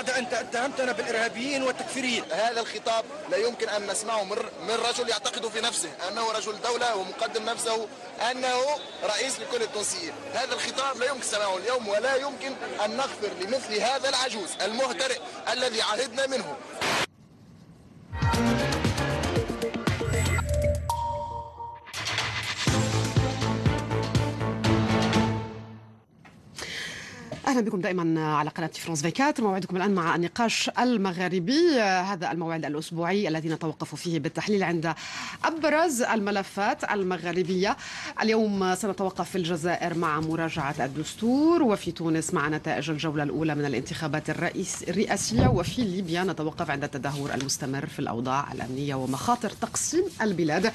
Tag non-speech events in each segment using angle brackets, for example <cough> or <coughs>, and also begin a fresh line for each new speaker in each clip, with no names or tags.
بعد أن اتهمتنا بالإرهابيين والتكفيريين.
هذا الخطاب لا يمكن أن نسمعه من رجل يعتقد في نفسه أنه رجل دولة ومقدم نفسه أنه رئيس لكل التونسيين. هذا الخطاب لا يمكن سماعه اليوم ولا يمكن أن نغفر لمثل هذا العجوز المهترئ الذي عهدنا منه.
أهلا بكم دائما على قناة فرانس 24 موعدكم الآن مع النقاش المغاربي هذا الموعد الأسبوعي الذي نتوقف فيه بالتحليل عند أبرز الملفات المغاربيه اليوم سنتوقف في الجزائر مع مراجعة الدستور وفي تونس مع نتائج الجولة الأولى من الانتخابات الرئيس الرئاسية وفي ليبيا نتوقف عند التدهور المستمر في الأوضاع الأمنية ومخاطر تقسيم البلاد.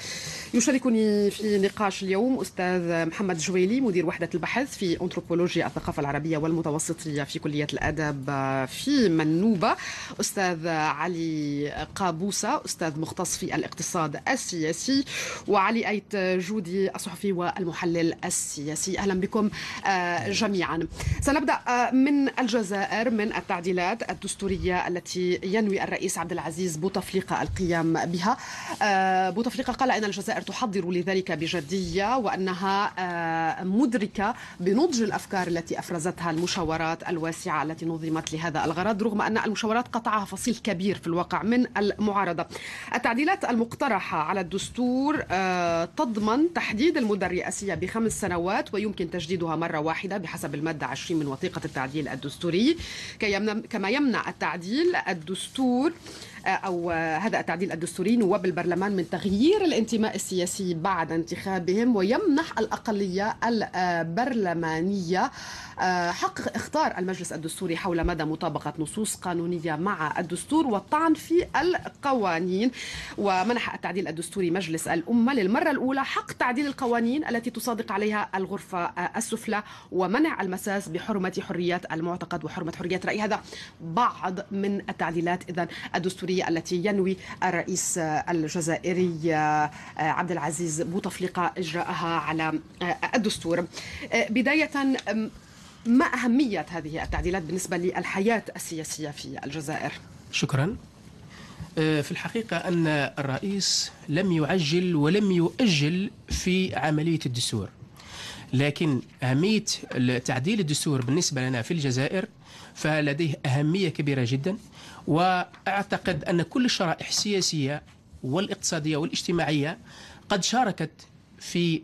يشاركني في نقاش اليوم أستاذ محمد جويلي مدير وحدة البحث في أنثروبولوجيا الثقافة العربية والمتوسطه المتوسطية في كلية الأدب في منوبة. أستاذ علي قابوسة أستاذ مختص في الاقتصاد السياسي وعلي أيت جودي الصحفي والمحلل السياسي. أهلا بكم آه، جميعا. سنبدأ آه، من الجزائر من التعديلات الدستورية التي ينوي الرئيس عبد العزيز بوتفليقة القيام بها. آه، بوتفليقة قال أن الجزائر تحضر لذلك بجدية وأنها مدركة بنضج الأفكار التي أفرزتها المشاركة المشاورات الواسعة التي نظمت لهذا الغرض رغم أن المشاورات قطعها فصيل كبير في الواقع من المعارضة. التعديلات المقترحة على الدستور آه، تضمن تحديد المدة الرئاسية بخمس سنوات ويمكن تجديدها مرة واحدة بحسب المادة 20 من وثيقة التعديل الدستوري. كما يمنع التعديل الدستور أو هذا التعديل الدستوري نواب البرلمان من تغيير الانتماء السياسي بعد انتخابهم ويمنح الأقلية البرلمانية آه، حق اختار المجلس الدستوري حول مدى مطابقة نصوص قانونية مع الدستور والطعن في القوانين. ومنح التعديل الدستوري مجلس الأمة للمرة الأولى حق تعديل القوانين التي تصادق عليها الغرفة السفلى ومنع المساس بحرمة حريات المعتقد وحرمة حريات الرأي هذا بعض من التعديلات إذا الدستورية. الدستورية التي ينوي الرئيس الجزائري آه، عبد العزيز بوتفليقة إجراءها على آه، الدستور. آه، بداية ما أهمية هذه التعديلات بالنسبة للحياة السياسية في الجزائر؟
شكرا. في الحقيقة أن الرئيس لم يعجل ولم يؤجل في عملية الدستور. لكن أهمية تعديل الدستور بالنسبة لنا في الجزائر فلديه أهمية كبيرة جدا. وأعتقد أن كل الشرائح السياسيه والاقتصادية والاجتماعية قد شاركت في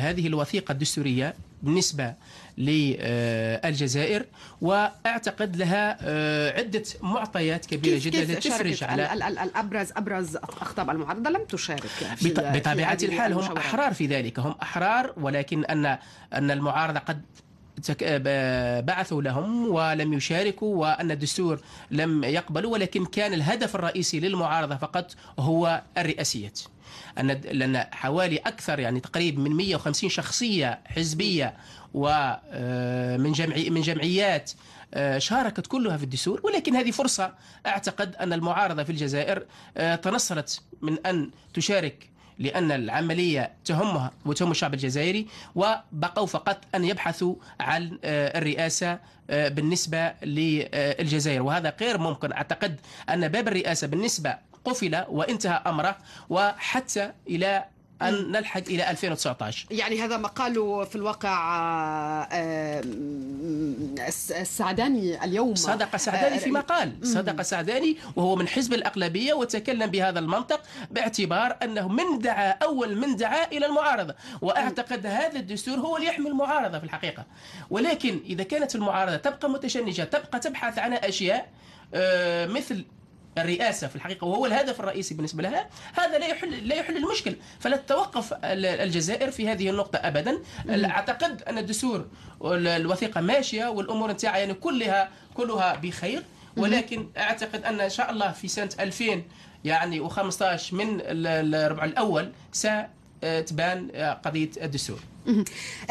هذه الوثيقة الدستورية بالنسبة للجزائر وأعتقد لها آه، عدة معطيات كبيرة كيف جدا
كيف تفرج على الابرز أبرز أخطاب المعارضه لم تشارك في
بطبيعة الحال هم أحرار في ذلك هم أحرار ولكن ان أن المعارضة قد بعثوا لهم ولم يشاركوا وأن الدستور لم يقبلوا ولكن كان الهدف الرئيسي للمعارضة فقط هو الرئاسيات أن لأن حوالي أكثر يعني تقريبا من 150 شخصية حزبية ومن آه، جمعي من جمعيات آه، شاركت كلها في الدستور. ولكن هذه فرصة أعتقد أن المعارضة في الجزائر آه، تنصلت من أن تشارك لأن العملية تهمها وتهم الشعب الجزائري وبقوا فقط أن يبحثوا عن آه، الرئاسة آه، بالنسبة للجزائر. وهذا غير ممكن. أعتقد أن باب الرئاسة بالنسبة قفل وانتهى أمره وحتى إلى أن نلحق إلى 2019
يعني هذا ما قاله في الواقع آه، السعداني اليوم.
صدق سعداني فيما قال. صدق سعداني وهو من حزب الأغلبية وتكلم بهذا المنطق باعتبار أنه من دعا أول من دعا إلى المعارضة. وأعتقد هذا الدستور هو اللي يحمي المعارضة في الحقيقة. ولكن إذا كانت المعارضة تبقى متشنجة تبقى تبحث عن أشياء آه، مثل الرئاسة في الحقيقة وهو الهدف الرئيسي بالنسبة لها هذا لا يحل لا يحل المشكل. فلا تتوقف الجزائر في هذه النقطة ابدا. أعتقد أن الدستور والوثيقه ماشية والأمور نتاعها يعني كلها كلها بخير. ولكن أعتقد أن إن شاء الله في سنة 2000 يعني و15 من الربع الأول ستبان قضية الدستور.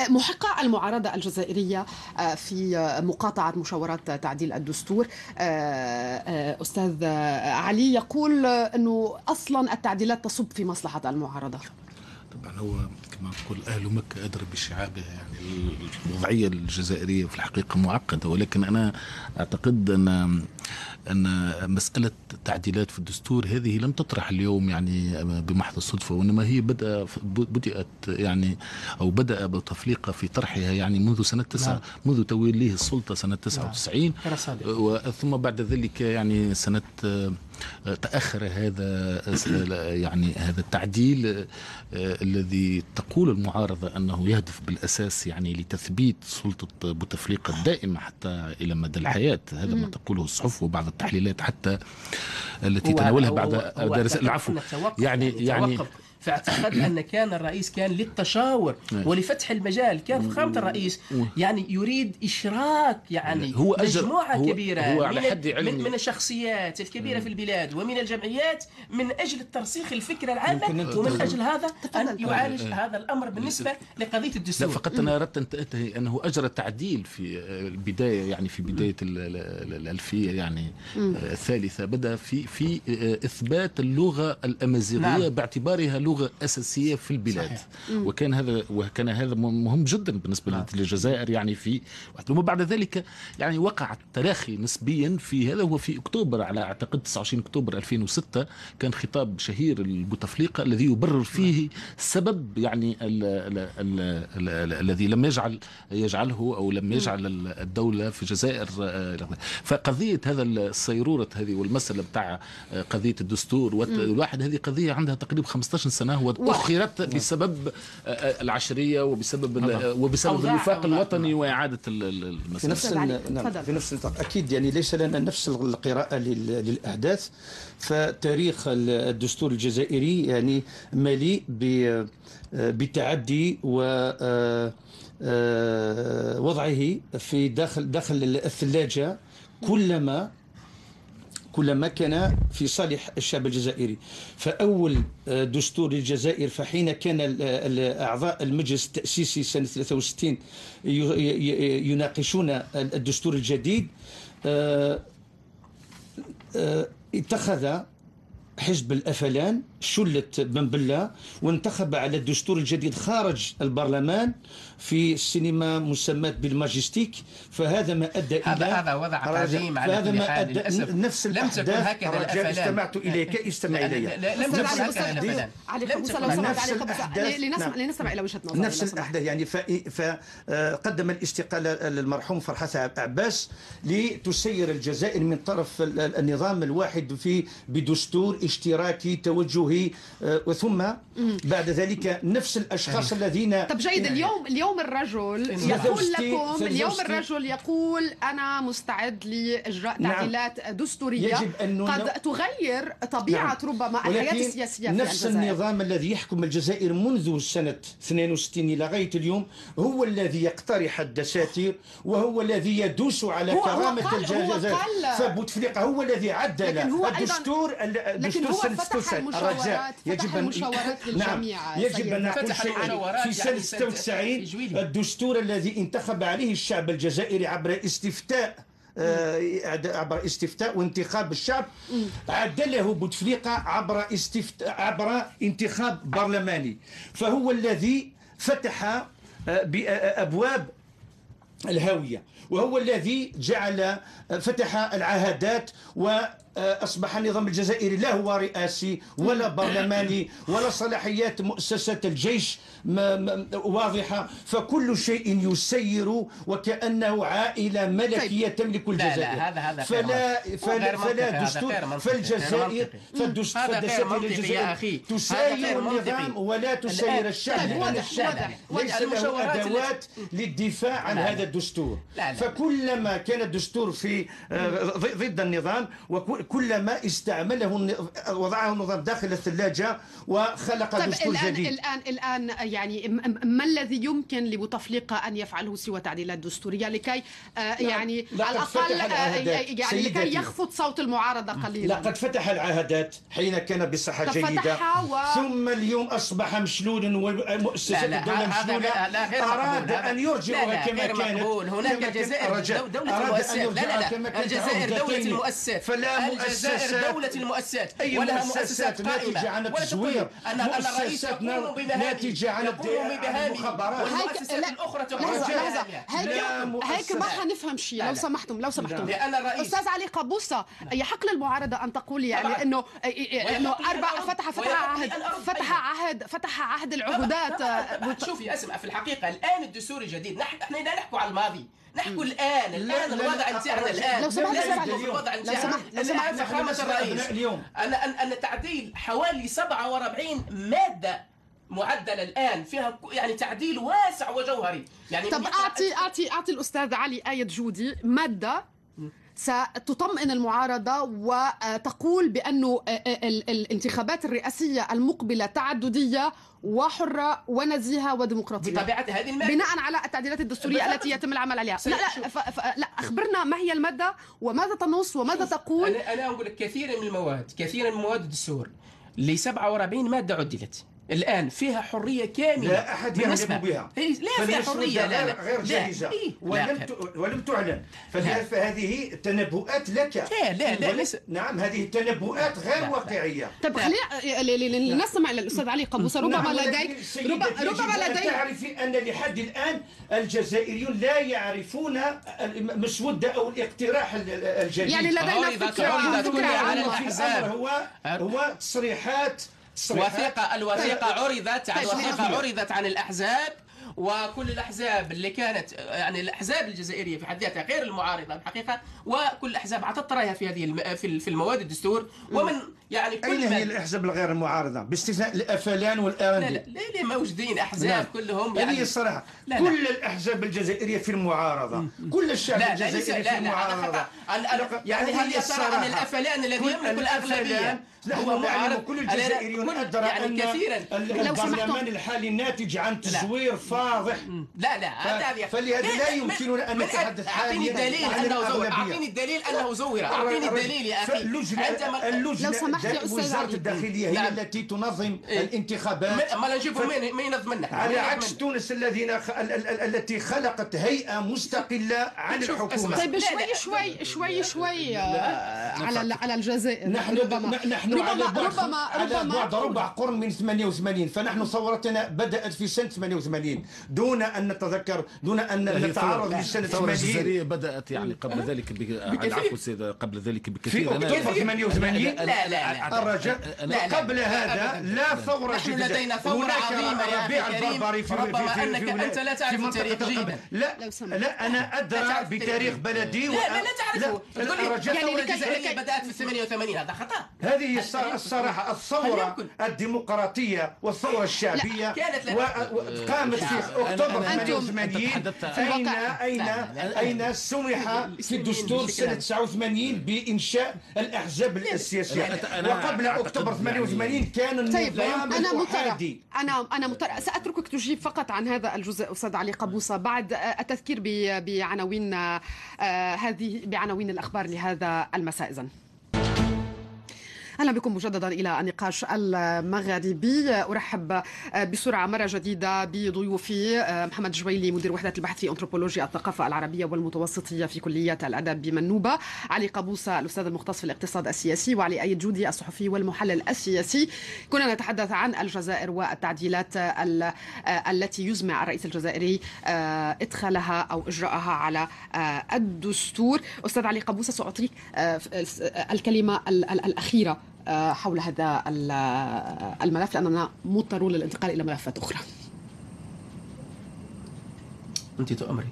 محقة المعارضة الجزائرية آه، في مقاطعة مشاورات تعديل الدستور آه، آه، أستاذ علي يقول أنه أصلا التعديلات تصب في مصلحة المعارضة.
طبعا هو كما نقول أهل مكة أدرى بشعابها يعني الوضعية الجزائرية في الحقيقة معقدة ولكن أنا أعتقد أن أن مسألة التعديلات في الدستور هذه لم تطرح اليوم يعني بمحض الصدفة وإنما هي بدأ بدأت يعني أو بدأ بتفليقها في طرحها يعني منذ سنة تسعة نعم. منذ توليه السلطة سنة 99 نعم. ثم بعد ذلك يعني سنة تأخر هذا يعني هذا التعديل آه، الذي تقول المعارضة أنه يهدف بالأساس يعني لتثبيت سلطة بوتفليقة الدائمة حتى إلى مدى الحياة. هذا ما تقوله الصحف وبعض التحليلات حتى التي تناولها بعض العفو.
يعني يعني فاعتقد <coughs> أن كان الرئيس كان للتشاور نعم. ولفتح المجال. كان فخامه الرئيس. يعني يريد إشراك يعني هو مجموعة هو كبيرة هو على حد علمي. من, من الشخصيات الكبيرة في البلاد ومن الجمعيات من أجل ترسيخ الفكرة العامة. ومن أجل هذا أن يعالج هذا الأمر بالنسبة لقضية الدستور.
لا فقط أنا أردت أن تنتهي أنه أجرى تعديل في البداية يعني في بداية الألفية يعني الثالثة. بدأ في في إثبات اللغة الأمازيغية نعم. باعتبارها لغة أساسية في البلاد. صحيح. وكان هذا وكان هذا مهم جدا بالنسبة نعم. للجزائر يعني في ثم بعد ذلك يعني وقع التراخي نسبيا في هذا هو في أكتوبر على أعتقد 29 أكتوبر 2006 كان خطاب شهير البوتفليقة الذي يبرر فيه سبب يعني الذي لم يجعل يجعله أو لم يجعل الدولة في الجزائر فقضية هذا الصيرورة هذه والمسألة بتاع قضية الدستور والواحد هذه قضية عندها تقريبا 15 سنة وأخرت بسبب آه، آه، العشرية وبسبب وبسبب الوفاق الوطني وإعادة
المسألة. في نفس نعم في نفس النطاق. أكيد يعني ليس لنا نفس القراءة للأحداث. فتاريخ الدستور الجزائري يعني مليء آه، بتعدي و وضعه في داخل داخل الثلاجة. كلما كلما كان في صالح الشعب الجزائري. فأول آه، دستور للجزائر فحين كان أعضاء المجلس التأسيسي سنة 63 يناقشون الدستور الجديد آه، آه، اتخذ حزب الأفلان شلة بن بلة وانتخب على الدستور الجديد خارج البرلمان في السينما مسماة بالماجستيك فهذا ما أدى
إلى هذا هذا وضع قديم على
هذا ما أدى نفس لم تكن هكذا الأفلام. استمعت إليك استمع الي
لم تكن هكذا الافلام نفس الأحداث. لنستمع إلى وجهة نظر
نفس الأحداث. يعني فقدم الاستقالة المرحوم فرحات عباس لتسير الجزائر من طرف النظام الواحد في بدستور اشتراكي توجهي وثم بعد ذلك نفس الأشخاص الذين
طب جيد اليوم اليوم اليوم الرجل يقول لكم اليوم الرجل يقول أنا مستعد لإجراء نعم. تعديلات نعم. أن قد تغير طبيعة نعم. ربما الحياة السياسية
نفس
في
النظام الذي يحكم الجزائر منذ سنة 62 لغاية اليوم هو الذي يقترح الدساتير وهو الذي يدوس على
هو الجزائر
فبوتفليقة هو الذي عدل الدستور
الدستور سنة 66 الرجاء يجب أن نعم
يجب أن نقول شيئا في سنة 96 الدستور الذي انتخب عليه الشعب الجزائري عبر استفتاء آه، عبر استفتاء وانتخاب الشعب عدله بوتفليقة عبر استفتاء عبر انتخاب برلماني. فهو الذي فتح آه، بأبواب الهاوية وهو الذي جعل فتح العهدات و أصبح النظام الجزائري لا هو رئاسي ولا برلماني ولا صلاحيات مؤسسات الجيش واضحة. فكل شيء يسير وكأنه عائلة ملكية طيب. تملك الجزائر لا
لا هذا هذا
فلا فلا, فلا دستور فالجزائر فالدستور الجزائر تساير النظام ولا تساير الشعب. ليس له أدوات للدفاع عن هذا الدستور. فكلما كان الدستور في آه، ضد النظام كلما استعمله وضعه النظام داخل الثلاجة وخلق طيب دستور
الآن
جديد.
الآن الآن يعني ما الذي يمكن لبوتفليقة أن يفعله سوى تعديلات دستورية لكي آه، يعني على الأقل آه، يعني لكي يخفض صوت المعارضة قليلا.
لقد فتح العهدات حين كان بصحة جيدة. و... ثم اليوم أصبح مشلولا ومؤسسات الدولة مشلولة. أراد أن يرجعها كما كانت.
هناك الجزائر دولة المؤسسات لا لا لا الجزائر دولة المؤسسات
فلا
الجزائر دولة المؤسسات
أي
ولها مؤسسات قائمة
ناتجة عن التزوير؟
أن الرئيس يقوم
ناتجة عن
المخابرات
والمؤسسات الأخرى لحظة هيك هيك ما حنفهم شيء لو سمحتم لو سمحتم. لأن الرئيس أستاذ علي قابوسة يحق للمعارضة أن تقول يعني إنه إنه أربع فتح فتح عهد فتح عهد فتح عهد العهودات
شوفي أسمع في الحقيقة الآن الدستور الجديد نحن لا نحكي على الماضي. نحكوا الآن. الآن الوضع نتاعنا الآن.
لو سمحت
الوضع
لو سمحت لو سمحت.
فخامة الرئيس. اليوم. ان ان تعديل حوالي 47 مادة معدلة الآن فيها يعني تعديل واسع وجوهري. يعني
طب اعطي اعطي أعطي الأستاذ علي آية جودي. مادة ستطمئن المعارضة وتقول بأن الانتخابات الرئاسية المقبلة تعددية وحرة ونزيهة وديمقراطية.
بطبيعة هذه المادة.
بناء على التعديلات الدستورية التي يتم العمل عليها. لا لا, ف... ف... لا أخبرنا ما هي المادة وماذا تنص وماذا تقول.
أنا, أنا أقول لك كثير من المواد كثير من مواد الدستور. ل 47 مادة عدلت. الآن فيها حرية كاملة.
لا أحد يعلم بها.
إيه لا فيها حرية لا لا
غير جاهزه إيه؟ ولم ولم تعلن. فهذه تنبؤات لك.
لا لا لا لس...
نعم هذه تنبؤات غير لا واقعية.
طيب خلينا نسمع الأستاذ علي قبوسه ربما لديك
ربما لديك تعرفي أن لحد الآن الجزائريون لا يعرفون المسوده أو الاقتراح الجديد.
يعني لدينا فكرة
فكره على الاحزاب
هو هو تصريحات
وثيقة الوثيقة طيب. عرضت الوثيقة عرضت عن الأحزاب. وكل الأحزاب اللي كانت يعني الأحزاب الجزائرية في حد ذاتها غير المعارضة الحقيقة وكل الأحزاب اعطت رايها في هذه في المواد الدستور. ومن يعني كل
أين هي الأحزاب الغير المعارضة؟ باستثناء الأفلان والارندي
لا لا لا, موجودين أحزاب لا. كلهم
يعني هذه الصراحة. لا لا. كل الأحزاب الجزائرية في المعارضة. كل الشعب لا الجزائري لا في المعارضة.
يعني هل يا ترى ان الأفلان الذي يملك الأغلبية؟
هو معارض. كل الجزائريون يعني كثيرا. البرلمان الحالي ناتج عن تزوير فاضح
لا لا هذا
فلهذا لا يمكننا أن نتحدث
حاليا اعطيني الدليل انه زور أعطيني الدليل انه زور أعطيني الدليل يا أخي.
اللجنة وزارة الداخلية هي التي تنظم الانتخابات.
ما نجيبوا مين مين ينظم
على عكس تونس الذين التي خلقت هيئة مستقلة عن الحكومة.
طيب شوي شوي شوي شوي على على الجزائر.
نحن نحن على ربما على بعد ربع قرن من 88 فنحن ثورتنا بدأت في سنة 88 دون أن نتذكر دون أن نتعرض لسنه 80
الجزائرية بدأت يعني قبل ذلك العفو سيد قبل ذلك بكثير.
في أكتوبر 88
لا لا
الرجاء. قبل هذا لا ثورة
نحن لدينا ثورة عظيمة يا كريم في ربما أنك أنت لا تعرف التاريخ جيدا.
لا لا أنا أدرى بتاريخ بلدي
لا لا لا تعرفه. الرجاء الثوره الجزائريه بدات في 88 هذا خطأ.
هذه الصراحه الثوره الديمقراطية والثورة الشعبية قامت في أكتوبر. 88 اين اين أين سمح في الدستور سنة 89 بإنشاء الأحزاب السياسية. وقبل أكتوبر 88 كان النظام طيب
أنا مضطر أنا أنا مضطر سأتركك تجيب فقط عن هذا الجزء أستاذ علي قبوصه بعد التذكير بعناوين هذه بعناوين الأخبار لهذا المساء إذن. أهلا بكم مجددا إلى النقاش المغاربي أرحب بسرعة مرة جديدة بضيوفي محمد جويلي مدير وحدة البحث في أنثروبولوجيا الثقافة العربية والمتوسطية في كلية الادب بمنوبة علي قابوسه الأستاذ المختص في الاقتصاد السياسي وعلي أيد جودي الصحفي والمحلل السياسي. كنا نتحدث عن الجزائر والتعديلات التي يزمع الرئيس الجزائري إدخالها أو إجراءها على الدستور. أستاذ علي قابوسه سأعطيك الكلمة الأخيرة. حول هذا الملف لأننا مضطرون للانتقال إلى ملفات أخرى.
أنت تؤمري.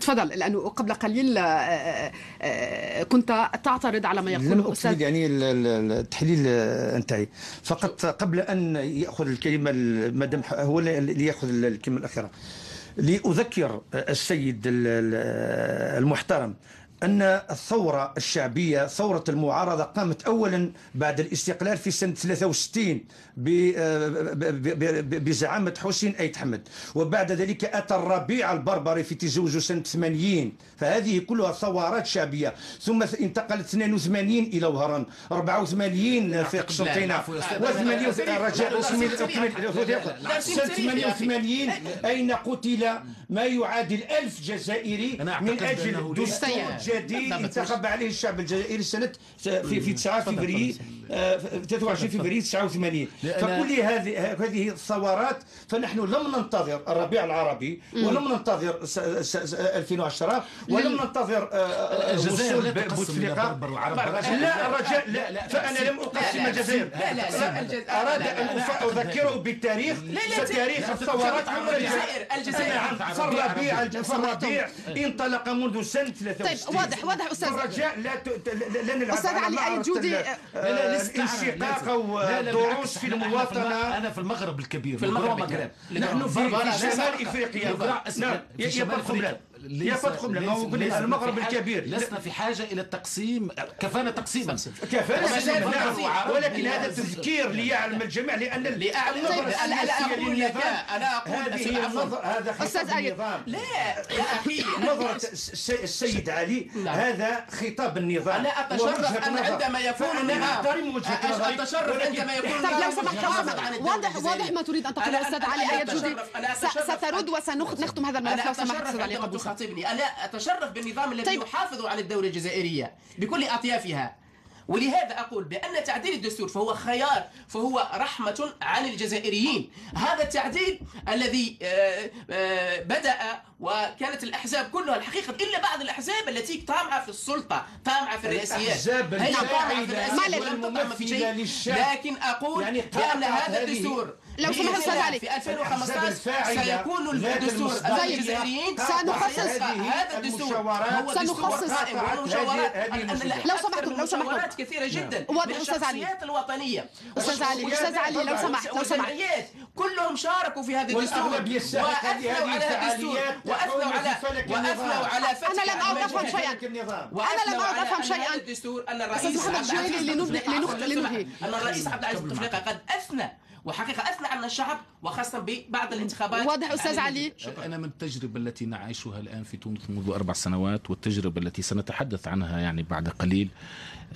تفضل لأنه قبل قليل كنت تعترض على ما يقوله
الأستاذ. يعني التحليل أنتهي. فقط قبل أن يأخذ الكلمة مدام هو اللي ياخذ الكلمة الأخيرة. لأذكر السيد المحترم أن الثورة الشعبية ثورة المعارضة قامت أولا بعد الاستقلال في سنة 63 بزعامة حسين أيت حمد وبعد ذلك أتى الربيع البربري في تزوج سنة 80 فهذه كلها ثورات شعبية ثم انتقلت 82 إلى وهران 84 في قسنطينة و88 رجاء سنة 88 أين قتل ما يعادل ألف جزائري من أجل دستور جديد انتخب عليه الشعب الجزائري سنه في في 9 فبراير 23 فبراير 89 فكل هذه هذه الثورات فنحن لم ننتظر الربيع العربي ولم ننتظر 2010 ولم ننتظر
وصول بوتفليقه
لا الرجاء لا فانا لم اقسم الجزائر لا لا لا اراد ان اذكره بالتاريخ فتاريخ الثورات
الجزائر الجزائر
الربيع الربيع انطلق منذ سنه
63 طيب واضح واضح أستاذ
الرجاء لا لا نلعب
أستاذ علي أي جودي
الانشقاق أو الدروس في المواطنة.
أنا في المغرب الكبير
في المغرب
نحن في شمال إفريقيا. نعم يا يا فتح المغرب الكبير.
لسنا في حاجة إلى التقسيم كفانا تقسيما.
كفانا نعم ولكن هذا تذكير ليعلم الجميع لأن
لأعلم أنا أقول لك أنا أقول
هذه النظر هذا خطاب النظام.
لا
نظرة السيد علي هذا خطاب النظام.
أنا أتشرف أن عندما يكون النظام أتشرف عندما يكون
طيب لو سمحت لو سمحت واضح واضح ما تريد أن تقول أستاذ علي. أي جودي سترد وسنختم هذا الملف لو سمحت أستاذ علي قبل
يخاطبني أنا أتشرف بالنظام الذي طيب. يحافظ على الدولة الجزائرية بكل أطيافها؟ ولهذا أقول بأن تعديل الدستور فهو خيار فهو رحمة عن الجزائريين. هذا التعديل الذي آه، آه، بدأ وكانت الأحزاب كلها الحقيقة إلا بعض الأحزاب التي طامعة في السلطة طامعة في الرئاسيات.
الأحزاب
هي طامعة في الرئاسيات لكن أقول يعني بأن هذا الدستور
لو سمحت أستاذ علي
في 2015 سيكون الدستور الجزائريين
سنخصص
هذا الدستور
هو سنخصص لو سمحتوا لو سمحتوا
كثيره جدا
واضح أستاذ علي
الوطنيه
أستاذ علي أستاذ علي لو سمحت لو سمحت
كلهم شاركوا في هذا الدستور واثنوا على هذا الدستور واثنوا على واثنوا على فتح
أنا لم اعد افهم شيئا أنا لم اعد افهم شيئا
الدستور ان الرئيس
عبد العزيز
ان الرئيس عبد العزيز بوتفليقه قد اثنى وحقيقة أثنى على الشعب وخاصة ببعض الانتخابات.
واضح أستاذ علي.
أنا من التجربة التي نعيشها الآن في تونس منذ أربع سنوات والتجربة التي سنتحدث عنها يعني بعد قليل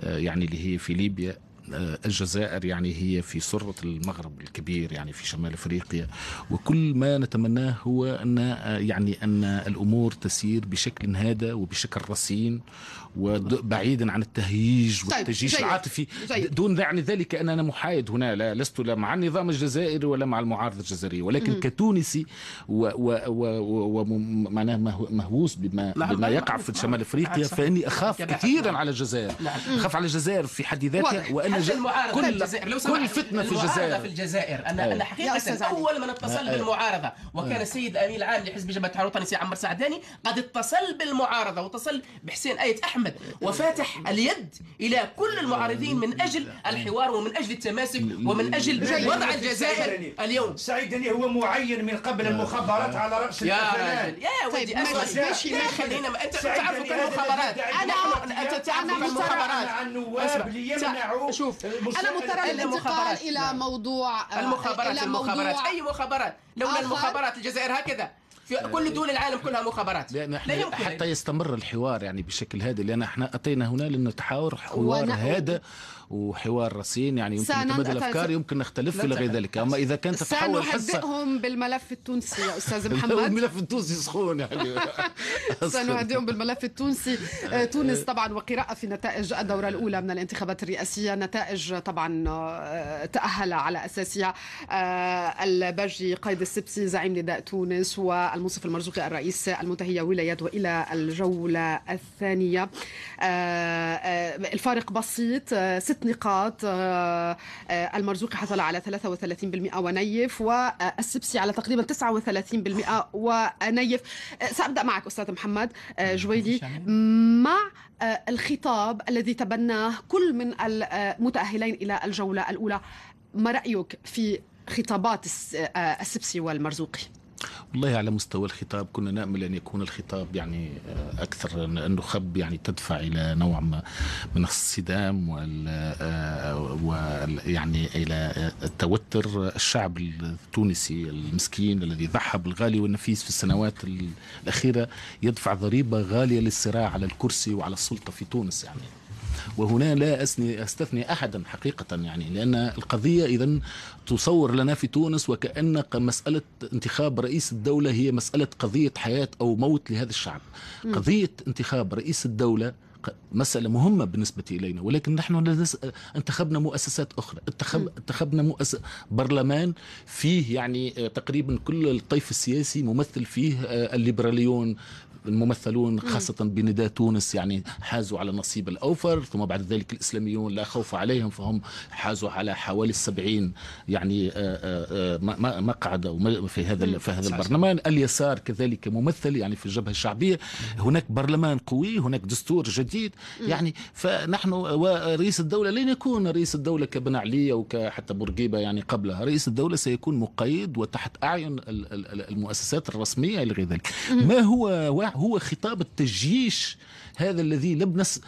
آه، يعني اللي هي في ليبيا آه، الجزائر يعني هي في سرة المغرب الكبير يعني في شمال أفريقيا. وكل ما نتمناه هو أن آه، يعني أن الأمور تسير بشكل هادئ وبشكل رصين وبعيدا عن التهييج والتجيش طيب العاطفي. دون يعني ذلك ان أنا محايد هنا لا لست لا مع النظام الجزائري ولا مع المعارضه الجزائرية ولكن م. كتونسي ومعناه مهووس بما. بما يقع في شمال إفريقيا فإني أخاف كثيرا على الجزائر. أخاف على الجزائر في حد ذاتها وأن
المعارضة كل الجزائر. لو
كل فتنة في الجزائر.
في الجزائر. أنا أنا حقيقة أول من اتصل بالمعارضة وكان السيد الامين العام لحزب جبهه التحرر الوطني سي عمر سعداني قد اتصل بالمعارضة واتصل بحسين آية احمد وفاتح اليد إلى كل المعارضين من أجل الحوار ومن أجل التماسك ومن أجل وضع الجزائر اليوم.
سعيد هو معين من قبل المخابرات على رأس
يا رجل. يا ودي ماشي ما خلينا انت تعرف المخابرات.
أنا
أنت تعرف المخابرات.
النواب ليمنعوا
شوف. أنا مضطر للانتقال إلى موضوع
المخابرات المخابرات. أي مخابرات؟ لولا المخابرات الجزائر هكذا. في كل دول العالم كلها مخابرات.
لا يمكن. حتى يستمر الحوار يعني بشكل هادئ لأن إحنا أتينا هنا لنتحاور حوار هادئ وحوار رصين يعني يمكن نتبادل الافكار يمكن نختلف إلى غير ذلك. أما إذا كانت تتحول
سنهدئهم بالملف التونسي يا أستاذ <laughs> محمد.
الملف التونسي سخون يعني. <laughs>
سنهدئهم بالملف التونسي. آه، تونس طبعا وقراءة في نتائج الدورة الأولى من الانتخابات الرئاسية. نتائج طبعا آه، تأهل على أساسها آه، الباجي قيد السبسي زعيم نداء تونس والمنصف المرزوقي الرئيس المنتهيه ولايته إلى الجولة الثانية. الفارق بسيط ست ست نقاط آه، آه، المرزوقي حصل على 33% ونيف والسبسي على تقريبا 39% ونيف. آه، سأبدأ معك أستاذ محمد جويدي. مع الخطاب الذي تبناه كل من المتأهلين إلى الجولة الأولى ما رأيك في خطابات السبسي والمرزوقي؟
والله على مستوى الخطاب كنا نأمل أن يكون الخطاب يعني آه، أكثر النخب يعني تدفع إلى نوع ما من الصدام وال آه، يعني إلى التوتر. الشعب التونسي المسكين الذي ضحى بالغالي والنفيس في السنوات الأخيرة يدفع ضريبة غالية للصراع على الكرسي وعلى السلطة في تونس يعني. وهنا لا أسني أستثني أحدا حقيقة يعني لأن القضية إذا تصور لنا في تونس وكأن مسألة انتخاب رئيس الدولة هي مسألة قضية حياة أو موت لهذا الشعب. قضية انتخاب رئيس الدولة مسألة مهمة بالنسبة إلينا ولكن نحن انتخبنا مؤسسات أخرى. انتخب انتخبنا مؤسس برلمان فيه يعني آه، تقريبا كل الطيف السياسي ممثل فيه آه، الليبراليون الممثلون خاصة بنداء تونس يعني حازوا على النصيب الأوفر ثم بعد ذلك الإسلاميون لا خوف عليهم فهم حازوا على حوالي السبعين يعني مقعد في هذا في هذا البرلمان. اليسار كذلك ممثل يعني في الجبهة الشعبية. هناك برلمان قوي هناك دستور جديد يعني فنحن ورئيس الدولة لن يكون رئيس الدولة كبن علي أو كحتى بورقيبة يعني قبلها. رئيس الدولة سيكون مقيد وتحت أعين المؤسسات الرسمية إلى غير ذلك. ما هو هو خطاب التجيش هذا الذي لم نس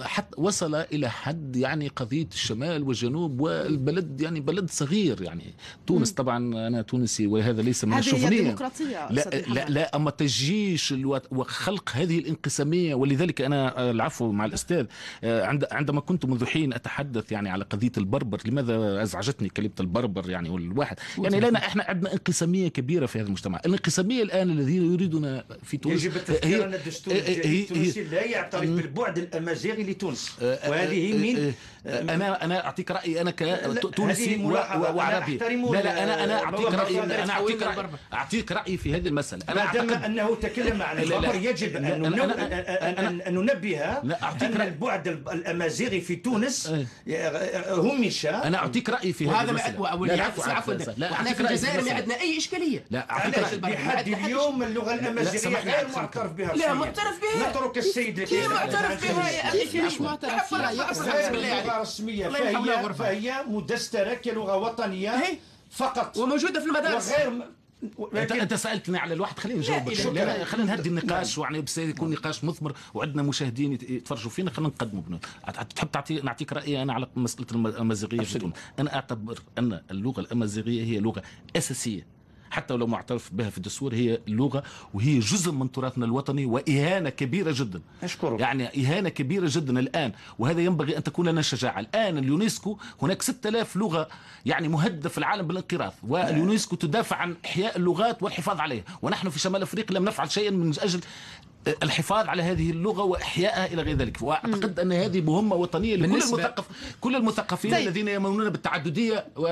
حتى وصل إلى حد يعني قضية الشمال والجنوب والبلد يعني بلد صغير يعني. تونس طبعا أنا تونسي وهذا ليس من الشوفينيه
هذه الديمقراطيه
لا, لا لا أما تجيش وخلق هذه الانقسامية ولذلك أنا العفو مع الأستاذ عند عندما كنت منذ حين أتحدث يعني على قضية البربر لماذا أزعجتني كلمة البربر يعني والواحد؟ يعني لنا إحنا عندنا انقسامية كبيرة في هذا المجتمع. الانقسامية الآن الذين يريدون في تونس
يجب التفكير أن الدستور التونسي لا يعترف بالبعد الأمازيغي الصاغي لتونس. أه، أه، وهذه
أه، من أنا أنا أعطيك رأيي أنا كتونسي وعربي. لا لا أنا أنا أعطيك رأيي أنا أعطيك رايي أعطيك رأيي في هذه المسألة.
أنا اعتقد أنه تكلم عن الخبر يجب أن ننبه أن البعد الأمازيغي في تونس همش
أنا أعطيك رأيي في هذه المسألة.
عفوا. إحنا في الجزائر ما عندنا أي إشكالية.
لا أعطيك رأيي. لحد اليوم اللغة الأمازيغية غير معترف بها
لا معترف بها.
نترك السيد
كيف معترف بها. يا أخي
مش معترف
فيها؟ رسمية. فهي, فهي مدسترة كلغة وطنية فقط.
وموجودة في المدارس. وغير
انت أنت سألتني على الواحد خلينا نجاوبك. خلينا نهدي النقاش يعني بس يكون نقاش مثمر وعندنا مشاهدين يتفرجوا فينا خلينا نقدموا بنود تحب تعطي نعطيك رايي أنا على مسألة الامازيغيه أنا أعتبر أن اللغة الأمازيغية هي لغة أساسية. حتى ولو معترف بها في الدستور هي لغة وهي جزء من تراثنا الوطني وإهانة كبيرة جدا.
أشكرك.
يعني إهانة كبيرة جدا الآن وهذا ينبغي أن تكون لنا شجاعة. الآن اليونسكو هناك 6000 لغة يعني مهددة في العالم بالانقراض واليونسكو تدافع عن إحياء اللغات والحفاظ عليها. ونحن في شمال أفريقيا لم نفعل شيئا من أجل الحفاظ على هذه اللغة واحيائها إلى غير ذلك. وأعتقد أن هذه مهمة وطنية لكل المثقف كل المثقفين الذين يؤمنون بالتعددية. و...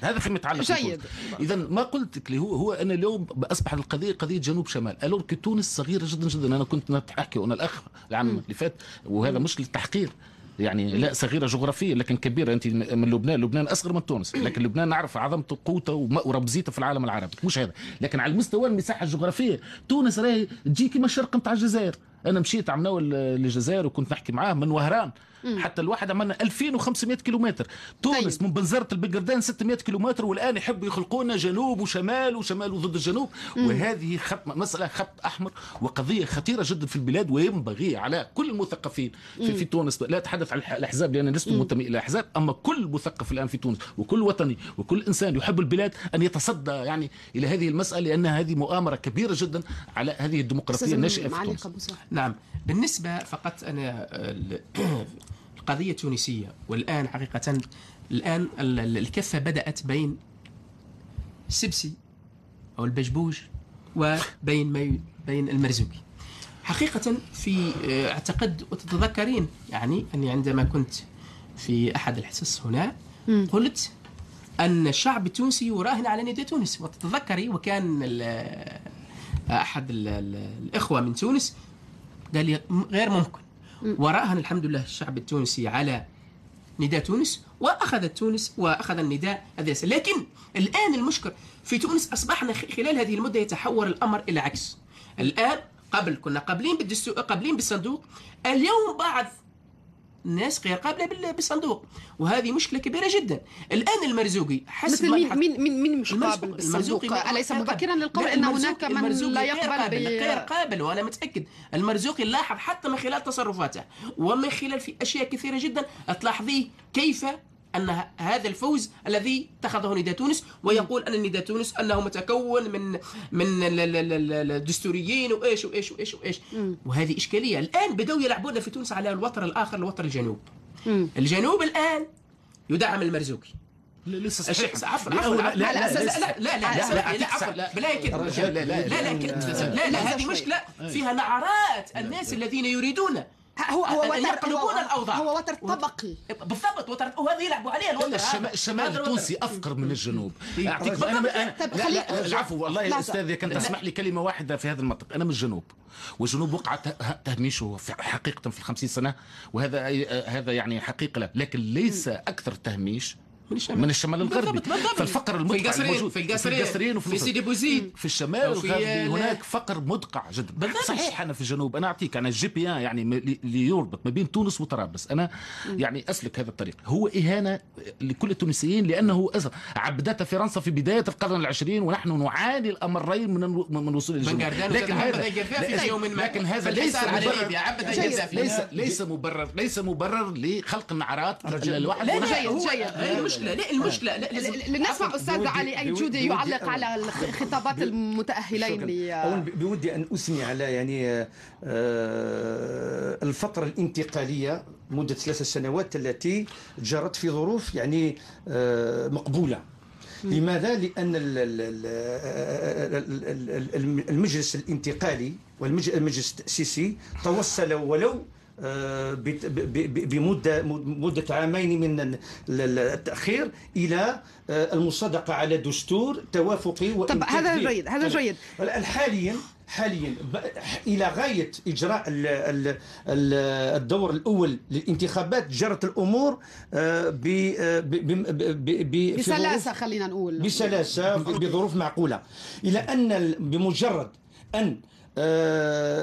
هذا فيما يتعلق
جيد.
اذا ما قلت لك هو هو ان اليوم أصبح القضية قضية جنوب شمال. ألو تونس صغيرة جدا جدا. أنا كنت احكي وأنا الأخ العام اللي فات وهذا مش للتحقير. يعني لا صغيرة جغرافيا لكن كبيرة. أنت من لبنان لبنان أصغر من تونس. لكن لبنان نعرف عظمته وقوته ورمزيته في العالم العربي. مش هذا. لكن على المستوى المساحة الجغرافية تونس راهي تجي كما الشرق نتاع الجزائر. أنا مشيت عمناول للجزائر وكنت نحكي معاه من وهران. حتى الواحد عملنا 2500 كيلومتر. تونس طيب. من بنزرة البقردان 600 كيلومتر والآن يحبوا يخلقونا جنوب وشمال وشمال وضد الجنوب. مم. وهذه خط مسألة خط أحمر وقضية خطيرة جدا في البلاد وينبغي على كل المثقفين في, في تونس. لا أتحدث عن الأحزاب لأن لست منتمي إلى أحزاب أما كل مثقف الآن في تونس وكل وطني وكل إنسان يحب البلاد أن يتصدى يعني إلى هذه المسألة لأن هذه مؤامرة كبيرة جدا على هذه الديمقراطية الناشئة في تونس.
نعم. بالنسبة فقط أنا <clears throat> قضية تونسية والآن حقيقة الآن الكفة بدأت بين سبسي أو البجبوج وبين ما بين المرزوقي. حقيقة في آه، أعتقد وتتذكرين يعني أني عندما كنت في أحد الحصص هنا قلت أن الشعب التونسي يراهن على نداء تونس. وتتذكري وكان أحد الإخوة من تونس قال لي غير ممكن. وراهن الحمد لله الشعب التونسي على نداء تونس واخذت تونس وأخذ النداء هذا لكن الآن المشكل في تونس أصبحنا خلال هذه المدة يتحول الأمر إلى عكس. الآن قبل كنا قابلين بالدستور قابلين بالصندوق. اليوم بعض الناس غير قابلة بالصندوق. وهذه مشكلة كبيرة جدا. الآن المرزوقي
حسب مثل مين مين مين مين مش قابل بالصندوق؟ أليس مبكرا للقول أن هناك من لا يقبل
قابل غير قابل وأنا متأكد. المرزوقي لاحظ حتى من خلال تصرفاته. ومن خلال في أشياء كثيرة جدا. تلاحظيه كيف أن هذا الفوز الذي اتخذه نداء تونس ويقول أن نداء تونس أنه متكون من من الدستوريين وإيش وإيش وإيش وإيش وهذه إشكالية الآن بدأوا يلعبون في تونس على الوتر الآخر الوتر الجنوب الجنوب الآن يدعم المرزوقي
لسه صحيح
عفوا عفوا لا لا لا لا لا لا لا عفوا لا لكن لا لا لا لا هذه مشكلة فيها نعرات الناس الذين يريدون
هو هو وتر يقلبون الأوضاع. هو وتر طبقي
بالضبط وتر وهذا يلعبوا عليه الوتر
الشمال, الشمال التونسي أفقر من الجنوب. أعطيك أنا أنا العفو والله يا أستاذ كان تسمح لي كلمة واحدة في هذا المنطق. أنا من الجنوب والجنوب وقع تهميشه حقيقة في الخمسين سنة وهذا هذا يعني حقيقة لكن ليس أكثر تهميش من الشمال. من الشمال الغربي. فالفقر المدقع
في الموجود. في القصرين
وفي
في سيدي بوزيد.
في الشمال الغربي هناك فقر مدقع جدا. صحيح أنا في الجنوب أنا أعطيك أنا ال GP يعني اللي يربط ما بين تونس وطرابلس. أنا يعني أسلك هذا الطريق. هو إهانة لكل التونسيين لأنه عبدت فرنسا في بداية القرن العشرين ونحن نعاني الأمرين من من الوصول
للجنوب لكن هذا
لكن هذا ليس مبرر. ليس ليس مبرر ليس مبرر لخلق النعرات
الواحد لا جيد جيد.
المشكلة لا المشكلة لا
لنسمع أستاذ علي أي جودي يعلق على الخطابات <laughs> المتأهلين
اولا بودي أن اثني على يعني آه، الفترة الانتقالية مده ثلاث سنوات التي جرت في ظروف يعني آه، مقبولة. لماذا؟ لأن المجلس الانتقالي والمجلس التأسيسي توصل ولو بمدة مدة عامين من التأخير إلى آه، المصادقة على دستور توافقي
طب هذا جيد هذا جيد.
حاليا حاليا إلى غاية إجراء الدور الأول للانتخابات جرت الأمور آه،
بسلاسة خلينا نقول.
بسلاسة <laughs> بظروف معقولة. إلى أن بمجرد أن آه،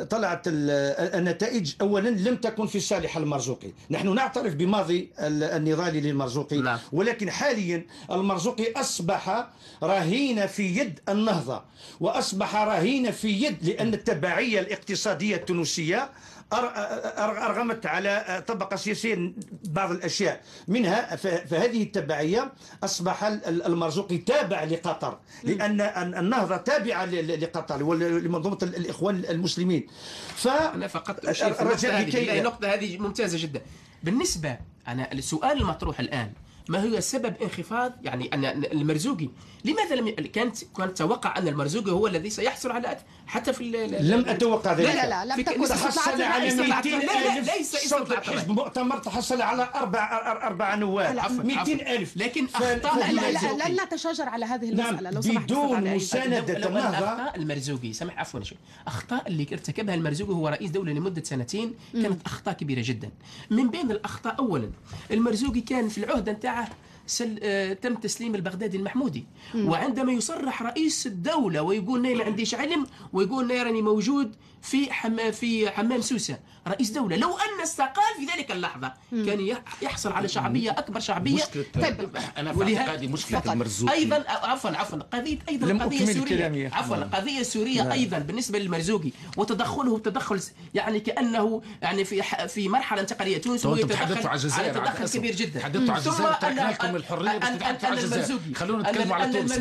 طلعت النتائج. اولا لم تكن في صالح المرزوقي. نحن نعترف بماضي النضال للمرزوقي. لا. ولكن حاليا المرزوقي أصبح رهين في يد النهضة. وأصبح رهين في يد لأن التبعية الاقتصادية التونسية أرغمت على طبقة سياسية بعض الأشياء. منها فهذه التبعية أصبح المرزوقي تابع لقطر لأن النهضة تابعة لقطر لمنظومة الإخوان المسلمين.
ف أنا فقط أشير في النقطة هذه ممتازة جدا. بالنسبة أنا السؤال المطروح الآن ما هو سبب انخفاض؟ يعني أن المرزوقي لماذا لم كانت كنت تتوقع أن المرزوقي هو الذي سيحصل على حتى في
لم أتوقع ذلك.
لا لا لا لم تكن.
تحصل على 200 ألف ليس صوت الحزب مؤتمر تحصل على أربع أربع نواب. 200 ألف.
لكن أخطاء
لا لا لن نتشاجر على هذه المسألة.
نعم لو سمحت بدون مساندة النهضة
أخطاء المرزوقي سامح عفوا شوي. أخطاء اللي ارتكبها المرزوقي هو رئيس دولة لمدة سنتين كانت أخطاء كبيرة جدا. من بين الأخطاء أولا المرزوقي كان في العهدة نتاعه سل... آه، تم تسليم البغدادي المحمودي مم. وعندما يصرح رئيس الدولة ويقول ما عنديش علم ويقول راني موجود في حم... في حمام سوسة رئيس دولة. لو أن استقال في ذلك اللحظة. كان يحصل على شعبية أكبر شعبية.
مشكلة طيب أنا في اعتقادي مشكلة المرزوقي.
أيضا عفوا عفوا قضية أيضا القضية السورية عفوا نعم. القضية السورية نعم. أيضا بالنسبة للمرزوقي. وتدخله تدخل يعني كأنه يعني في في مرحلة انتقالية
تونس هو يتدخل على
تدخل كبير جدا.
تحدثتوا على الجزائر. تركنا لكم الحرية بس تحدثوا على الجزائر. خلونا نتكلموا على تونس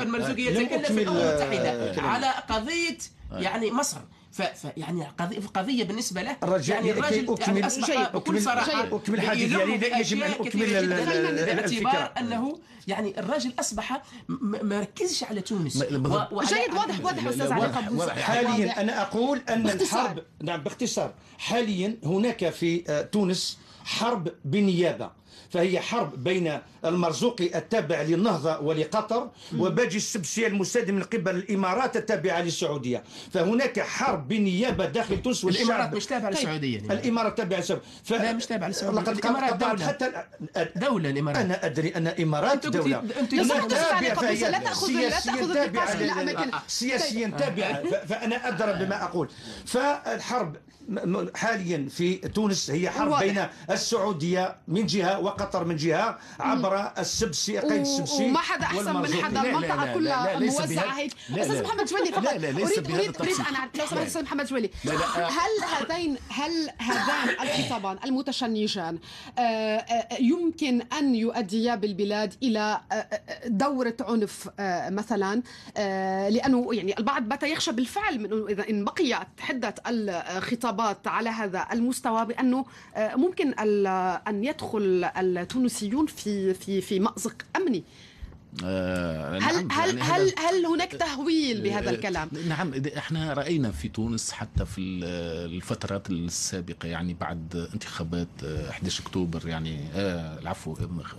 المرزوقي يتكلم في الأمم المتحدة على قضية يعني مصر. فيعني قضية قضية بالنسبة له.
الرجل يعني الرجل أكمل
أصبح
بكل صراحة أكمل حديث يعني يجب أن أكمل
باعتبار أنه يعني الراجل أصبح ما ركزش على تونس.
جيد واضح واضح أستاذ علي.
حاليا أنا أقول أن الحرب نعم باختصار. حاليا هناك في تونس حرب بنيابة. فهي حرب بين المرزوقي التابع للنهضة ولقطر وباجي السبسية المساعد من قبل الإمارات التابعة للسعودية. فهناك حرب بالنيابة داخل تونس
والشعب الإمارات مش تابعة للسعودية
يعني. الإمارات تابعة للسعودية.
ف... لا مش تابعة للسعودية. لقد الإمارات دولة. حتى دولة الإمارات.
أنا أدري أن إمارات دولة.
أنت تابعة فهي لا تأخذ لا تأخذ إلى
أماكن سياسيا تابعة. فأنا أدرى بما أقول. فالحرب حاليا في تونس هي حرب بين السعودية من جهة وقطر من جهة عبر السبسي قيد السبسي
وما حدا أحسن من حدا المنطقة كلها موزعة هيك. أستاذ محمد جويلي فقط. أريد أريد أريد أن لو سمحت أستاذ محمد جويلي هل هذين هل هذان الخطابان المتشنجان يمكن أن يؤديا بالبلاد إلى دورة عنف مثلا؟ لأنه يعني البعض بات يخشى بالفعل من إذا إن بقيت حدة الخطابات على هذا المستوى بأنه ممكن أن يدخل التونسيون في في في مأزق أمني. آه هل نعم هل يعني هل هل هناك تهويل بهذا آه، الكلام؟
نعم إحنا رأينا في تونس حتى في الفترات السابقة يعني بعد انتخابات 11 أكتوبر يعني آه العفو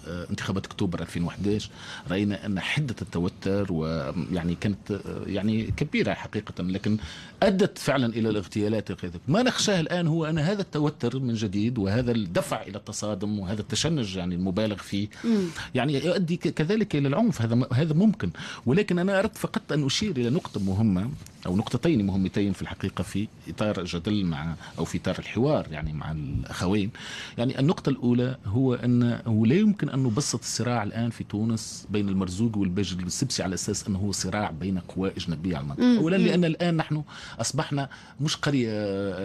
آه انتخابات أكتوبر 2011 رأينا أن حدة التوتر ويعني كانت آه، يعني كبيرة حقيقة لكن أدت فعلا إلى الاغتيالات ما نخشاه الآن هو أن هذا التوتر من جديد وهذا الدفع إلى التصادم وهذا التشنج يعني المبالغ فيه يعني يؤدي كذلك إلى العنف هذا هذا ممكن. ولكن أنا أردت فقط أن أشير إلى نقطة مهمة. أو نقطتين مهمتين في الحقيقة في إطار الجدل مع أو في إطار الحوار يعني مع الأخوين. يعني النقطة الأولى هو انه لا يمكن أن نبسط الصراع الآن في تونس بين المرزوقي والباجي السبسي على أساس أنه هو صراع بين قوى اجنبيه على المنطقة اولا لأن الآن نحن أصبحنا مش قرية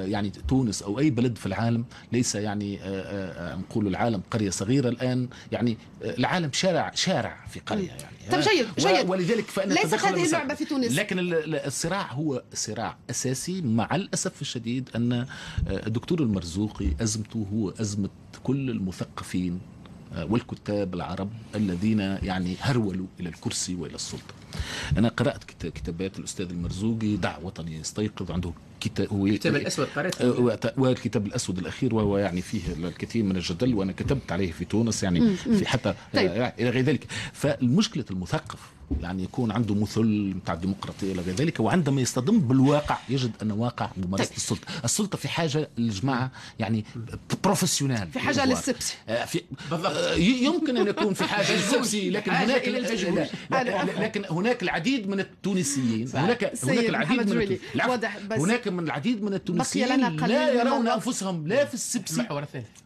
يعني تونس أو أي بلد في العالم ليس يعني آه، آه، نقول العالم قرية صغيرة الآن يعني العالم شارع شارع في قرية يعني.
طيب جيد جيد.
ولذلك فان
ليست هذه اللعبة في تونس.
لكن الصراع هو صراع أساسي مع الأسف الشديد أن آه، الدكتور المرزوقي أزمته هو أزمة كل المثقفين والكتاب العرب الذين يعني هرولوا إلى الكرسي وإلى السلطة. أنا قرأت كتابات الأستاذ المرزوقي دع وطني يستيقظ عنده
كتاب هو الكتاب الأسود قرأته
والكتاب الأسود الأخير وهو يعني فيه الكثير من الجدل وأنا كتبت عليه في تونس يعني في حتى طيب. إلى غير ذلك. فالمشكلة المثقف يعني يكون عنده مثل نتاع الديمقراطية إلى غير ذلك وعندما يصطدم بالواقع يجد أن واقع ممارسة طيب. السلطة، السلطة في حاجة للجماعه يعني professionnel
في حاجة للسبسي.
آه، في آه، يمكن أن يكون في حاجة <laughs> للسبسي لكن هناك لكن هناك العديد من التونسيين هناك هناك العديد من واضح بس هناك من العديد من التونسيين لا يرون أنفسهم لا في السبسي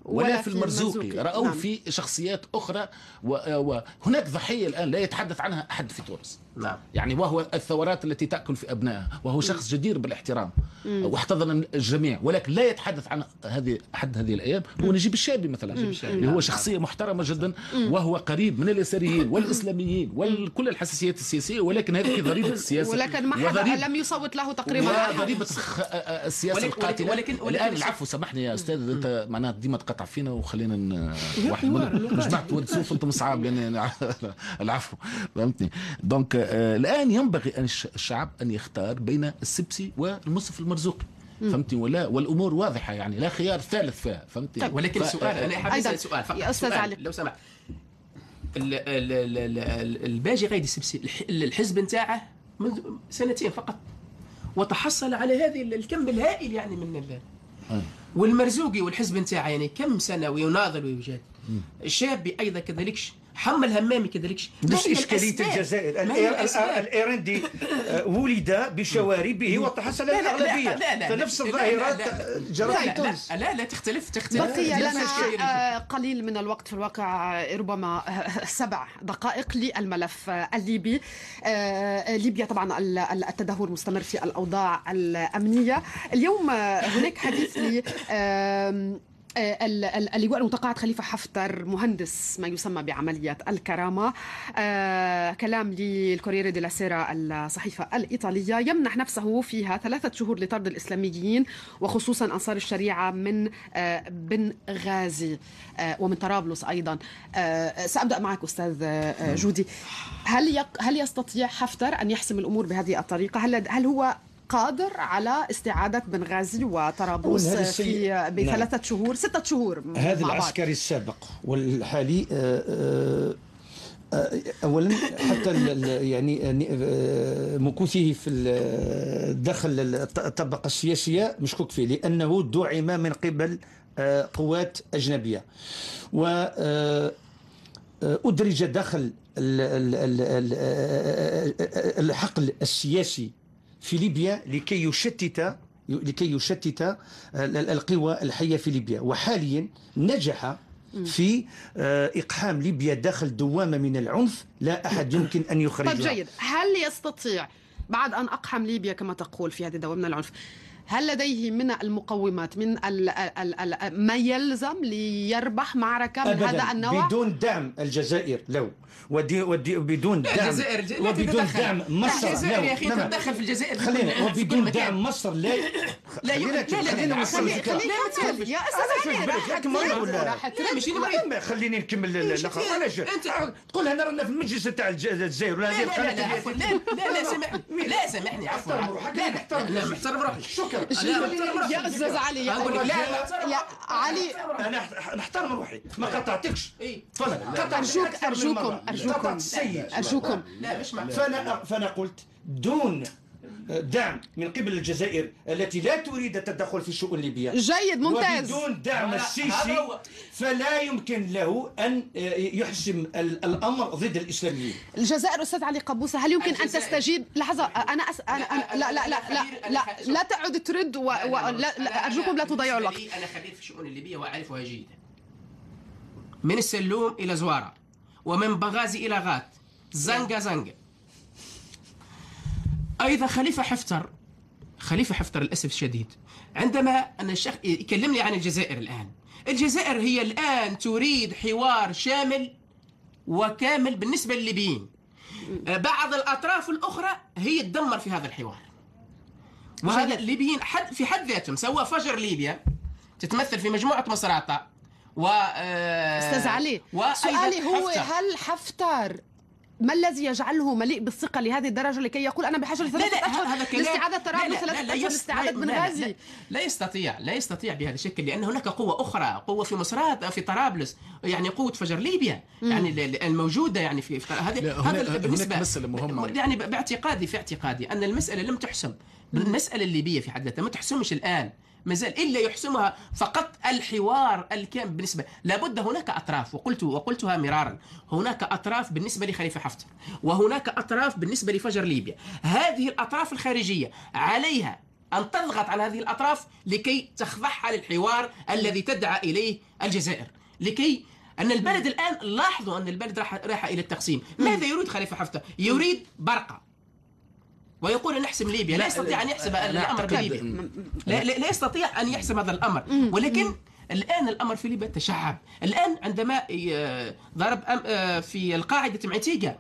ولا في المرزوقي. راوا نعم. في شخصيات أخرى وهناك ضحية الآن لا يتحدث عنها أحد في تونس. نعم. يعني وهو الثورات التي تأكل في أبنائها وهو شخص جدير بالاحترام. واحتضن الجميع ولكن لا يتحدث عن هذه أحد هذه الأيام. هو نجيب الشابي مثلا. اللي هو شخصية محترمة جدا وهو قريب من اليساريين والإسلاميين وكل الحساسيات السياسية ولكن هذه ضريبة السياسة
ولكن ما حدا لم يصوت له تقريبا
ضريبة السياسة القاتلة ولكن, ولكن الآن العفو سامحني يا أستاذ أنت معناها ديما تقطع فينا وخلينا واحد من مجموعة ود سوف أنت مصعب لأن العفو. فهمتني؟ دونك الآن ينبغي أن الشعب أن يختار بين السبسي والمصطفى المرزوقي فهمتي؟ ولا والأمور واضحة يعني لا خيار ثالث فيها فهمتي؟
طيب ولكن ف... سؤال أنا حابب أسأل سؤال.
فقط يا أستاذ علي.
لو سمحت. الباجي غايدي السبسي الحزب نتاعه منذ سنتين فقط وتحصل على هذه الكم الهائل يعني من آه. والمرزوقي والحزب نتاعه يعني كم سنة ويناضل ويجاد الشابي أيضا كذلك حمل همامي كذلك
مش إشكالية الجزائر الإيرندي آه، ولد بشواربه وتحصل على الأغلبية فنفس الظاهرات
جرت في تونس لا لا تختلف تختلف
بقي لنا آه، قليل من الوقت في الواقع ربما آه، سبع دقائق للملف الليبي ليبيا طبعا التدهور مستمر في الأوضاع الأمنية اليوم هناك حديث لي آه، اللواء المتقاعد خليفة حفتر مهندس ما يسمى بعملية الكرامة. آه كلام للكوريري دي سيرا الصحيفة الإيطالية. يمنح نفسه فيها ثلاثة شهور لطرد الإسلاميين وخصوصا أنصار الشريعة من آه بن غازي آه ومن طرابلس أيضا. آه سأبدأ معك أستاذ آه جودي. هل هل يستطيع حفتر أن يحسم الأمور بهذه الطريقة؟ هل هل هو قادر على استعادة بنغازي وطرابلس في بثلاثة نعم. شهور ستة شهور
هذا العسكري السابق والحالي آه، آه، آه، اولا حتى يعني مكوثه في داخل الطبقة السياسية مشكوك فيه لأنه دعم من قبل قوات أجنبية و أدرج داخل الحقل السياسي في ليبيا لكي يشتت لكي يشتت القوى الحية في ليبيا. وحاليا نجح في آه، إقحام ليبيا داخل دوامة من العنف. لا أحد يمكن أن يخرجها.
طيب جيد. هل يستطيع بعد أن أقحم ليبيا كما تقول في هذه الدوامة من العنف هل لديه من المقومات من ال ال ال ما يلزم ليربح معركة من هذا النوع؟
بدون دعم الجزائر لو. ودي ودي بدون دعم.
الجزائر
وبدون دعم مصر
الجزائر يا أخي تتدخل في الجزائر
خلينا وبدون دعم مصر لا.
لا
خلينا نوصل الفكرة
يا أستاذ
علي خليني نكمل الآخر علاش؟ تقول انا رانا في المجلس تاع الجزائر. ولا
لا لا لا لا لا سامحني. لا سامحني. عفوا. لا لا محترم روحي
شكرا. <laughs>
يا أستاذ علي. يا علي.
أنا نحترم روحي. ما قطعتكش.
تفضل. ارجوك أرجوكم أرجوكم. أرجوكم.
لا مش فأنا فأنا قلت دون دعم من قبل الجزائر التي لا تريد التدخل في شؤون ليبيا
جيد ممتاز.
وبدون دعم السيسي فلا يمكن له أن يحسم الأمر ضد الإسلاميين.
الجزائر أستاذ علي قبوسة هل يمكن أن تستجيب؟ لحظة أنا أس... أنا... أنا... لا لا لا لا لا لا تعد ترد و... و... لا... لا أرجوكم لا تضيعوا الوقت.
أنا خبير في الشؤون الليبية وأعرفها جيدا. من السلوم إلى زوارة ومن بغازي إلى غات زنقه زنقه أيضا خليفة حفتر. خليفة حفتر للأسف الشديد. عندما أن الشيخ يكلمني عن الجزائر الآن. الجزائر هي الآن تريد حوار شامل وكامل بالنسبة للليبيين. بعض الأطراف الأخرى هي تدمر في هذا الحوار. وهذا الليبيين حد في حد ذاتهم سواء فجر ليبيا تتمثل في مجموعة مصراتة و
أستاذ علي سؤالي هو هل حفتر ما الذي يجعله مليء بالثقة لهذه الدرجة لكي يقول أنا بحاجة لثلاثة أشهر هذا لاستعادة طرابلس ثلاثة أشهر لاستعادة بنغازي
لا, لا يستطيع لا يستطيع بهذا الشكل لأن هناك قوة أخرى قوة في مصرات في طرابلس يعني قوة فجر ليبيا يعني الموجودة يعني في
هذه هذا بالنسبة مسألة مهمة.
يعني باعتقادي في اعتقادي أن المسألة لم تحسم. المسألة الليبية في حد ذاتها ما تحسمش الآن. ما زال إلا يحسمها فقط الحوار الكامل بالنسبة لابد هناك أطراف وقلت وقلتها مرارا هناك أطراف بالنسبة لخليفة حفتر وهناك أطراف بالنسبة لفجر ليبيا. هذه الأطراف الخارجية عليها أن تضغط على هذه الأطراف لكي تخضعها للحوار الذي تدعى إليه الجزائر. لكي أن البلد الآن لاحظوا أن البلد راح راح إلى التقسيم. ماذا يريد خليفة حفتر يريد برقة. ويقول نحسم ليبيا لا, لا يستطيع أن يحسم الأمر بليبيا. لا, لا, لا يستطيع أن يحسم هذا الأمر. ولكن الآن الأمر في ليبيا تشعب. الآن عندما ضرب آه، في القاعدة معتيجا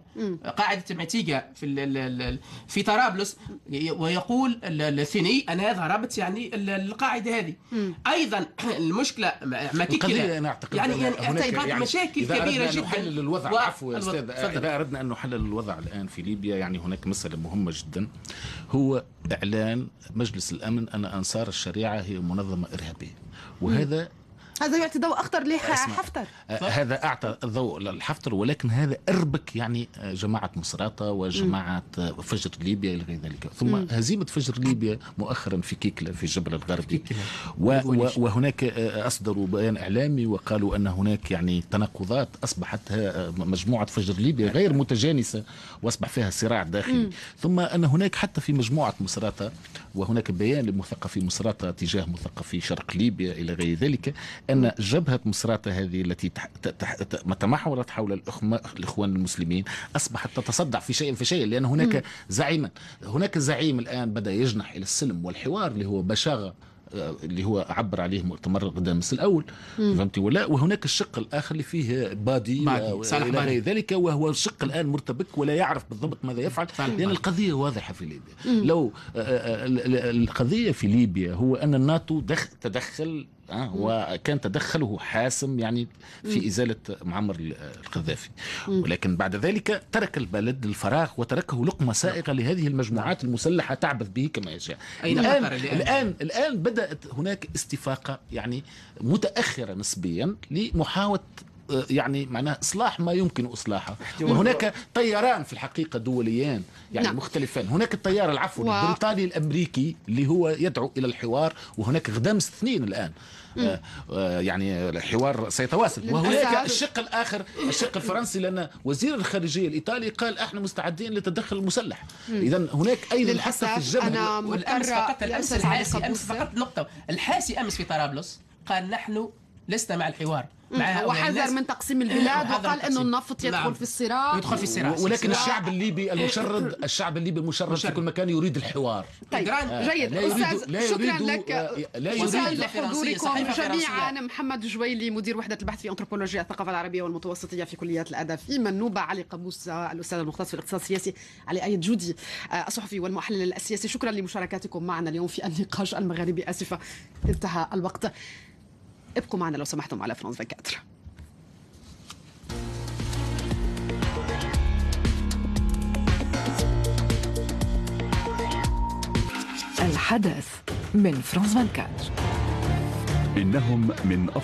قاعدة معتيجا في في طرابلس ويقول الثني أنا ضربت يعني القاعدة هذه. أيضا <clears throat> المشكلة
مكيكلة أنا أعتقد يعني, يعني
اعتقاد يعني مشاكل كبيرة جدا.
نحلل الوضع و... عفوا يا أستاذ إذا أردنا أن نحلل الوضع الآن في ليبيا يعني هناك مسألة مهمة جدا. هو إعلان مجلس الأمن أن أنصار الشريعة هي منظمة إرهابية. وهذا
هذا يعطي ضوء أخضر لحفتر
آه، هذا أعطى الضوء للحفتر ولكن هذا إربك يعني آه، جماعة مصراته وجماعة آه، فجر ليبيا إلى غير ذلك. ثم م. هزيمة فجر ليبيا مؤخرا في كيكلا في جبل الغربي. و وهناك أصدروا بيان إعلامي وقالوا أن هناك يعني تناقضات أصبحت مجموعة فجر ليبيا غير متجانسة وأصبح فيها صراع داخلي. م. ثم أن هناك حتى في مجموعة مصراته وهناك بيان لمثقفي مصراته تجاه مثقفي شرق ليبيا إلى غير ذلك أن جبهة مصراتة هذه التي تمحورت حول الإخوان المسلمين أصبحت تتصدع في شيء في شيء لأن هناك زعيما هناك زعيم الآن بدأ يجنح إلى السلم والحوار اللي هو بشاغة آه، اللي هو عبر عليه مؤتمر غدامس الأول فهمتي؟ ولا وهناك الشق الآخر اللي فيه بادي وإلى غير ذلك وهو الشق الآن مرتبك ولا يعرف بالضبط ماذا يفعل لأن القضية واضحة في ليبيا. لو آه، آه، القضية في ليبيا هو أن الناتو تدخل وكان تدخله حاسم يعني في إزالة معمر القذافي. ولكن بعد ذلك ترك البلد للفراغ وتركه لقمة سائغة لهذه المجموعات المسلحة تعبث به كما يشاء. الآن, الآن الآن بدأت هناك استفاقة يعني متأخرة نسبيا لمحاولة يعني معناه إصلاح ما يمكن إصلاحه. وهناك طيران في الحقيقة دوليان يعني نعم. مختلفان هناك الطيار العفو و... البريطاني الأمريكي اللي هو يدعو إلى الحوار وهناك غدامس اثنين الآن. آه آه يعني الحوار سيتواصل. وهناك الشق الآخر الشق الفرنسي لأن وزير الخارجية الإيطالي قال إحنا مستعدين للتدخل المسلح. اذا هناك أيضا حتى في الجبهه
أنا
والأمس فقط الأمس الحاسي أمس فقط نقطه الحاسي أمس في طرابلس قال نحن لسنا مع الحوار.
وحذر من تقسيم البلاد وقال إنه النفط يدخل نعم. في الصراع.
يدخل في الصراع.
ولكن الشعب الليبي <laughs> المشرد الشعب الليبي المشرد في كل مكان يريد الحوار.
طيب آه جيد. لا يريد أستاذ لا شكرا لك. لا يريد لحضوركم جميعا محمد جويلي مدير وحدة البحث في أنثروبولوجيا الثقافة العربية والمتوسطيه في كلية الأدب في منوبه علي قابوس الأستاذ المختص في الاقتصاد السياسي علي أيد جودي آه، الصحفي والمحلل السياسي. شكرا لمشاركاتكم معنا اليوم في النقاش المغاربي آسفة انتهى الوقت. ابقوا معنا لو سمحتم على فرانس 24
الحدث من فرانس 24
إنهم من أفضل